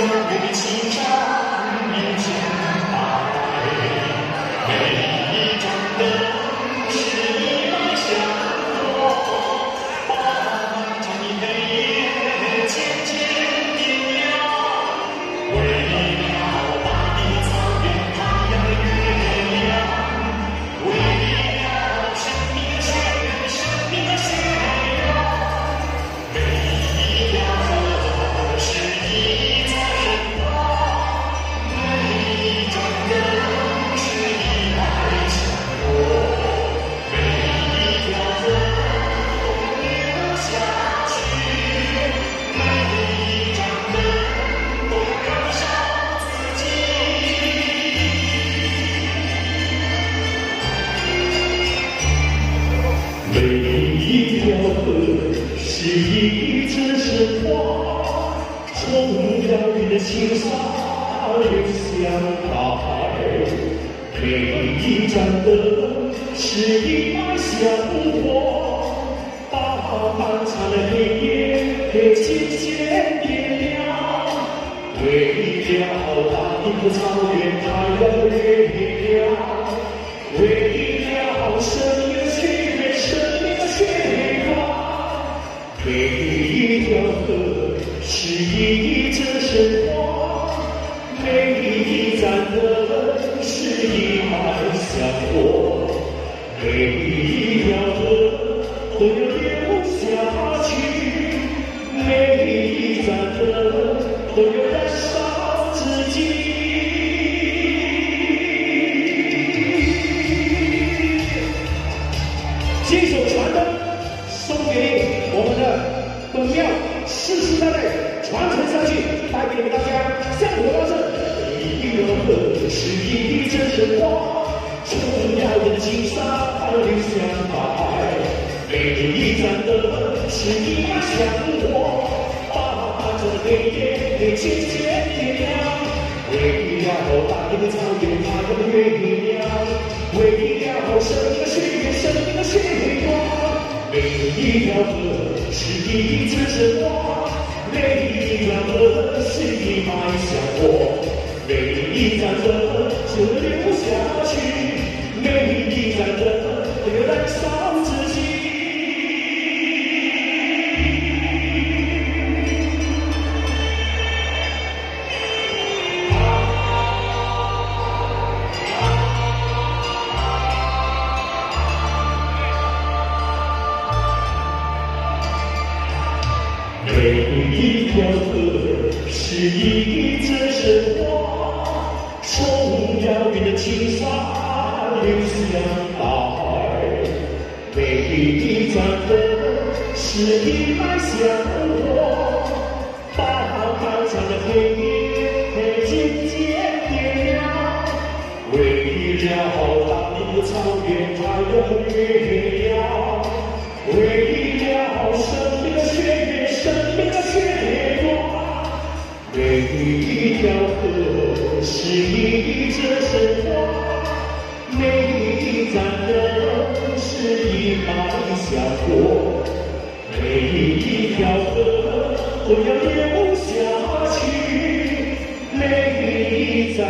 your liberty 是一支神话，从遥远的青山流向大海。每一盏灯是一把香火，把漫长的黑夜渐渐点亮。为了大地的草原，太阳的月亮，为了生一条河是一则神话，每一盏灯是一脉香火，每一条河都要流下去，每一盏灯都要燃烧自己。这首传灯送给。本庙世世代代传承下去，带给大家香火旺盛。一条河是一阵神话，从遥远的青山流向大海。每一盏灯是一把香火，把这黑夜给渐渐点亮。为了大地的草原，它的月亮；为了生命的血液，生命的血光。每一条河是一串神话，每一条河是一脉香火，每一盏灯就流下去，每一盏灯都要燃烧一条河是一则神话，从遥远的青山流向大海。每一盏灯是一脉香火，把漫长的黑夜渐渐点亮。为了大地的草原，太阳月亮，为了生每一条河是一则神话，每一盏灯是一把香火，每一条河都要流下去，每一盏